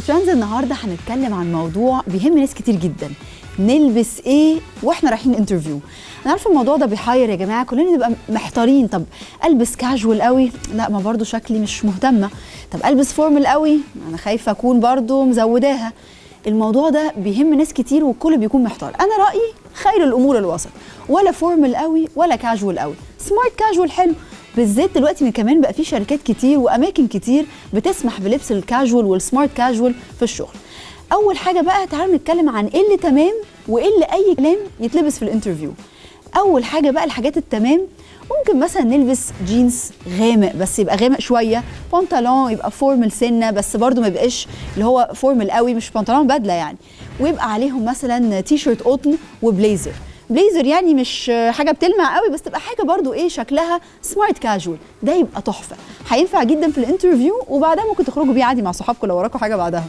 في trends النهارده هنتكلم عن موضوع بيهم ناس كتير جدا. نلبس إيه وإحنا رايحين interview أنا عارفة الموضوع ده بيحير يا جماعة كلنا نبقى محتارين. طب ألبس كاجوال قوي؟ لا ما برضو شكلي مش مهتمة. طب ألبس formal قوي؟ أنا خايفة أكون برضو مزوداها. الموضوع ده بيهم ناس كتير والكل بيكون محتار. أنا رأيي خير الأمور الوسط. ولا formal قوي ولا كاجوال قوي. smart casual حلو. بالذات دلوقتي إن كمان بقى في شركات كتير وأماكن كتير بتسمح بلبس ال casual وال smart casual في الشغل. أول حاجة بقى تعالوا نتكلم عن إيه اللي تمام وإيه اللي أي كلام يتلبس في ال interview أول حاجة بقى الحاجات التمام ممكن مثلا نلبس جينز غامق بس يبقى غامق شوية بنطلون يبقى formal سنة بس برده ما يبقاش اللي هو formal قوي مش بنطلون بدلة يعني. ويبقى عليهم مثلا تي شيرت قطن و blazer blazer يعني مش حاجة بتلمع قوي بس تبقى حاجة برضو إيه شكلها smart casual ده يبقى تحفة. هينفع جدا في الانترفيو وبعدها ممكن تخرجوا بيه عادي مع صحابكم لو وراكم حاجة بعدها.